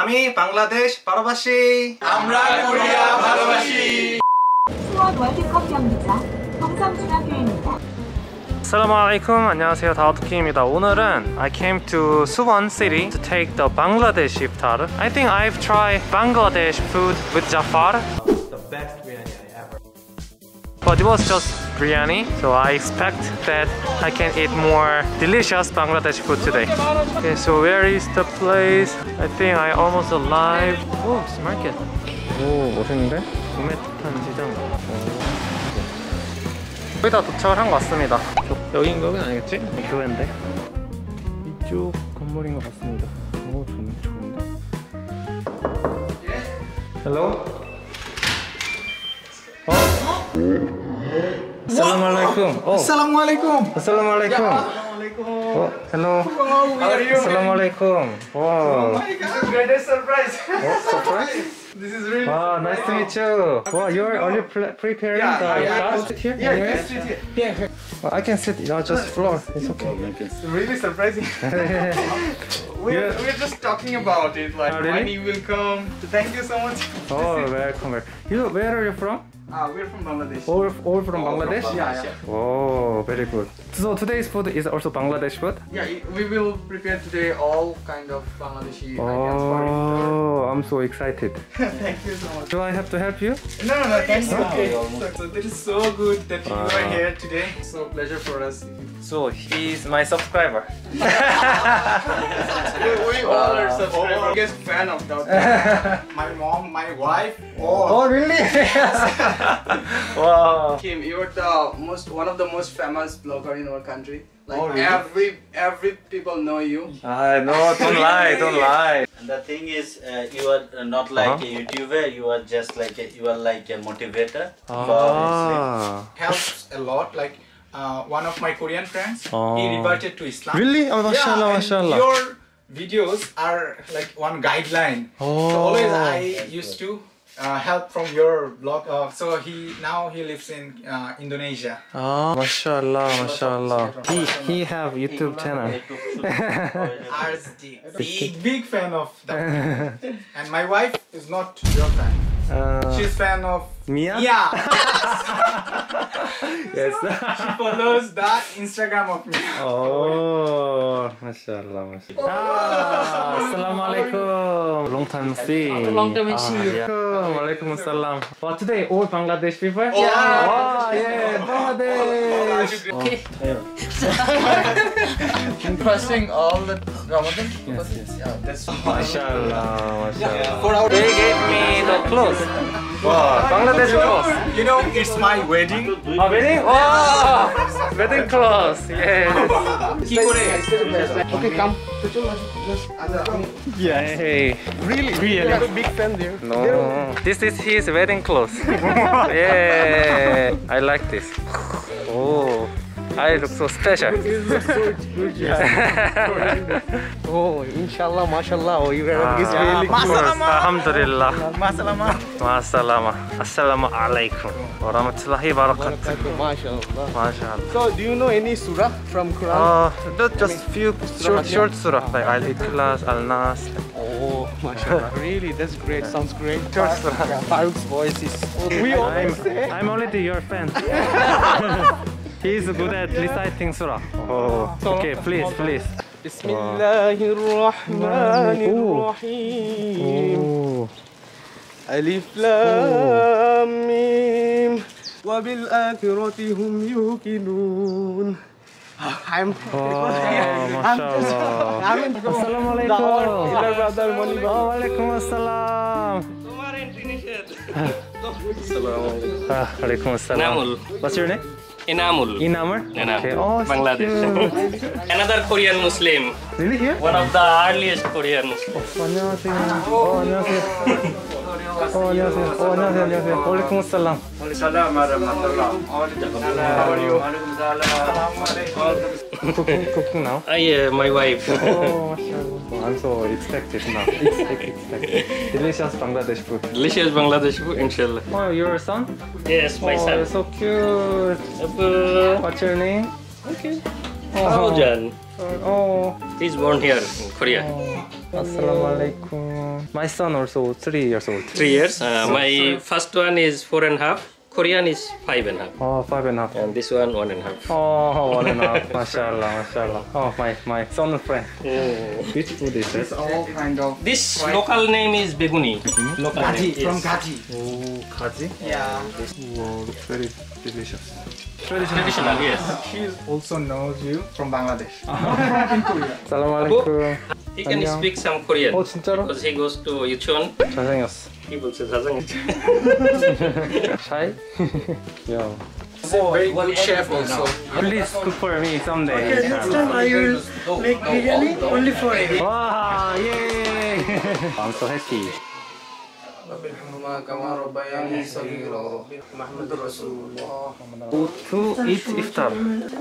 আমি বাংলাদেশ ভালোবাসি আমরা কোরিয়া ভালোবাসি 수원 월드컵 경기장 동성중학교입니다. Assalamualaikum 안녕하세요 다우트킹입니다 오늘은 I came to Suwon City to take the Bangladesh iftar I think I've tried Bangladesh food with Jafar The best biryani I ever But it was just biryani, so I expect that I can eat more delicious Bangladeshi food today. Okay, so where is the place? I think I almost alive. Oh, it's market. Oh, 멋있는데? 구매탄 시장. 거의 다 도착을 한것 아니겠지? 교회인데. 이쪽 건물인 것 같습니다. 오, 좋네, 좋은데? Hello? 어? Assalamualaikum. Oh. oh, Assalamualaikum. Assalamualaikum. Oh, hello. How are you? Assalamualaikum. Wow. Oh my God, greatest surprise. Oh, surprise. This is really. Wow, nice to meet you. Wow, you're are you preparing Yeah, the yeah, class here? Yeah, anywhere? yes, yes, yes. Yeah, Well, I can sit, you know, just floor. It's okay. Oh, it's really surprising. We're, Yeah. we're just talking about it, like Oh, really? when you will come. Thank you so much. oh, welcome. welcome. You, where are you from? Ah, we're from Bangladesh. All, all from Bangladesh? Yeah, yeah. Oh, very good. So today's food is also Bangladesh food? Yeah, we will prepare today all kind of Bangladeshi items for Oh, I'm so excited. Thank you so much. Do I have to help you? No, no, no, thank you. Okay. So, so this is so good that you Ah. are here today. So pleasure for us. So he's my subscriber. we, we all are subscribers. Biggest fan of that. my mom, my wife. Oh. Oh really? wow. Kim, you're the most one of the most famous blogger in our country. Like Oh, really? every every people know you. I no, don't lie, don't lie. And the thing is, uh, you are uh, not like Uh-huh. a YouTuber. You are just like a, you are like a motivator for Ah. Helps a lot. Like uh, one of my Korean friends, Oh. he reverted to Islam. Really? Oh, mashallah, yeah, mashallah. Your videos are like one guideline. Oh. So always I used to uh, help from your blog. Uh, so he now he lives in uh, Indonesia. Oh, mashallah, mashallah. He he have YouTube channel. RSD. Big big fan of that. and my wife is not your fan. Uh, She's fan of Mia? Yeah. Yes. she follows that Instagram of me. oh, mashallah, mashallah. Ah, assalamualaikum. Long time no see. Long time no see. Yeah. Walaikum assalam. Well, today all Bangladesh people. Yeah. Oh, yeah, ah, Bangladesh. Okay. Trusting all the Ramadan. Yes, yes. Yeah, that's Mashallah, mashallah. They gave me the clothes. Wow, Bangladesh clothes. You know, it's my wedding. Oh, wedding? Wow, wedding clothes. Yes. Okay, come. Yeah. Hey. Really? Really? I'm a big fan there. No. This is his wedding clothes. yeah. I like this. Oh. I look so special. Oh, inshallah, mashallah. Oh, you are Ah, is really of course. Alhamdulillah. Masalama. Masalama. Assalamu alaikum. Wa rahmatullahi wa barakatuh. mashallah. MashaAllah. So, do you know any surah from Quran? Uh, not just few short, short surah like Al Ikhlas, Al Nas. oh, mashallah. really, that's great. Sounds great. Short surah. Farouk's voice is. We I'm, always say. I'm already your fan. He is good at reciting surah. Oh. Okay, please, please. بسم الله الرحمن الرحيم ألف لام ميم وبالآخرة هم يوقنون I'm আসসালামু আলাইকুম ওয়ালাইকুম আসসালাম তোমার entry নিষেধ আসসালামু আলাইকুম আসসালাম What's your name? Enamul. Inamar? Enamur. Okay. Oh, so Bangladesh. cute. Another Korean Muslim. really here? One of the earliest Korean Muslim. 안녕하세요. 어, 안녕하세요. 어, 안녕하세요. 어, 안녕하세요. 안녕하세요. walaikum assalam. Cooking, cooking now. Ah, yeah, my wife. Oh, mashallah. I'm so expected now. Expect, expect. Delicious Bangladesh food. Delicious Bangladesh food, inshallah. Oh, your son? Yes, my Oh, son. you're so cute. Abu. What's your name? Okay. Fauzan. Oh, He's born here in Korea. assalamu alaikum. My son also three years old. Three years. Uh, my first one is four and a half. Korean is five and a half. Oh, five and a half. And this one one and a half. Oh, one and a half. Mashallah, mashallah. Oh, my my son friend. Which food is this? all kind of This local name is Beguni. Local gaji name. from Yes. gaji. Oh, kaji. Yeah. Wow, looks very delicious. Traditional, yes. She also knows you from Bangladesh. Assalamu alaikum. He can 안녕. speak some Korean. 어 진짜로? Because he goes to Yucheon. 잘생겼어. He will say 자장. Shy? yeah. Very good chef also. Please cook for me someday. Okay, next time I will make biryani only for him. Wow, yay! I'm so happy. To eat iftar.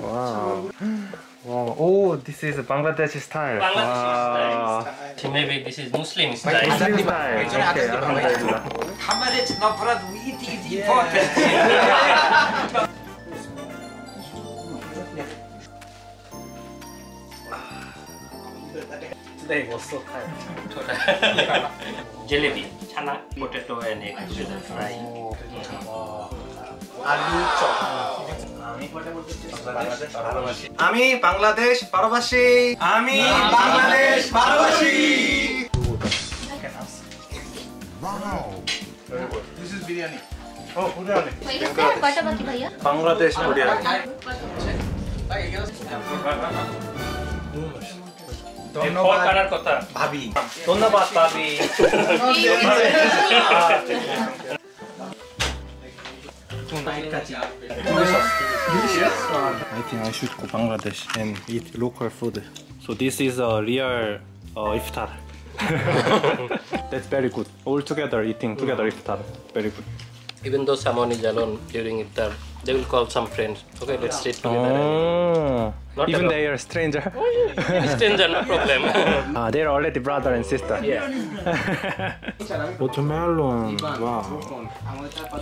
Wow. Wow. Oh, this is Bangladeshi style. Bangladeshi style. Maybe this is Muslim style. Muslim style. Okay, alhamdulillah. today was আমি বাংলাদেশ ভালোবাসি আমি বাংলাদেশ বাংলাদেশ বাংলাদেশ ফল কাটার কথা ভাবি ধন্যবাদ ভাবি I think I should go Bangladesh and eat local food. So this is a real uh, iftar. That's very good. All together eating together iftar. Very good. Even though someone is alone during iftar, they will call some friends. Okay, let's sit together. Oh, Not even alone. they are stranger. and- Stranger, no problem. Ah, they're already brother and sister. yeah. Watermelon. Wow.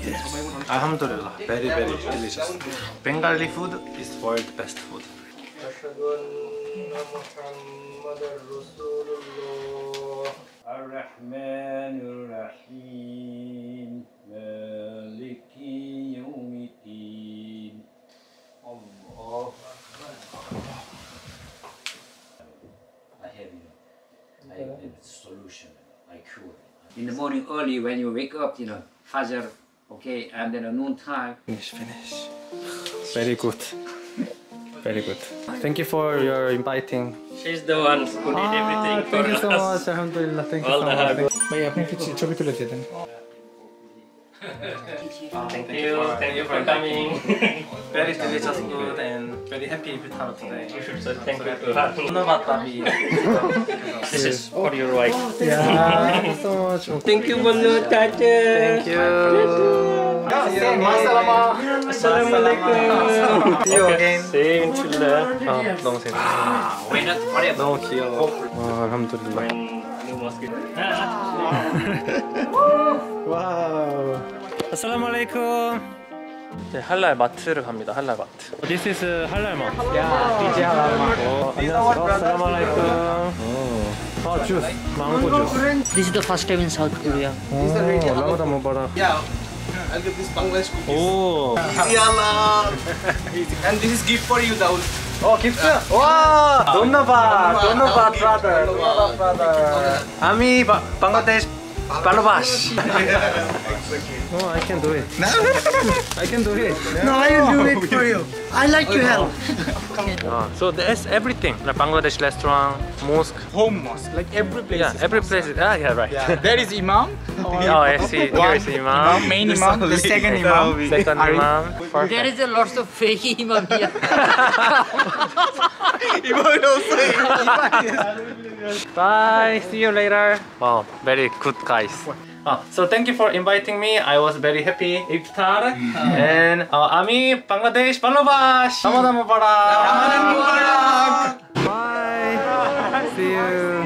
Yes. Alhamdulillah. Very very delicious. Bengali food is world best food. الرحمن الرحيم مالك يوم solution I cure In the morning early when you wake up, you know, Fajr, okay, and then at noon time, Finish, finish. Very good. Very good. Thank you for your inviting. She's the one who did everything Ah, for thank you so us. much. Alhamdulillah. Thank you All so the much. hard work. ভাই আপনি একটু ছবি তুলে দিয়ে দেন thank, thank you, thank you for coming. very delicious food and very happy with her today. So thank you. No matter me. this is for your wife. Oh, yeah, so much. Thank you, Bunu Thank you. Assalamualaikum. See you again. See ah, ah, you in Chile. Ah, 너무 재밌었어. Why not? 너무 귀여워. 와, 알함두릴라. New mosque. Assalamu alaikum. 네, 할랄 마트를 갑니다. 할랄 마트. This is 할랄 마트. 야, DJ 할랄 마트. 안녕하세요. Assalamu alaikum. 아, 주스. 망고 주스. This is the first time in South Korea. 오, 라마다 무바락. Yeah. I'll give this Bangladesh cookies. Oh. Siyama. And this is gift for you, Daul. Oh, gift? Uh, wow! Dhonnabad! Dhonnabad, brother. Dhonnabad, brother. Ami Bangladesh. Bangladesh. No, I can do it. No. I can do it. No, no I will do it for you. I like your help. yeah. So there's everything. The Bangladesh restaurant, mosque. Home mosque. Like every place. Yeah, every place. Is, ah, yeah, right. Yeah. There is imam. oh, I see. There is imam. imam. Main imam. The second imam. Second imam. There is a lots of fake imam here. imam also. Imam. Bye. See you later. Wow, very good guys. Uh, so thank you for inviting me. I was very happy iftar. Mm-hmm. and uh, Ami Bangladesh Bangladesh. Ramadan Mubarak. Ramadan Mubarak. Bye. See you.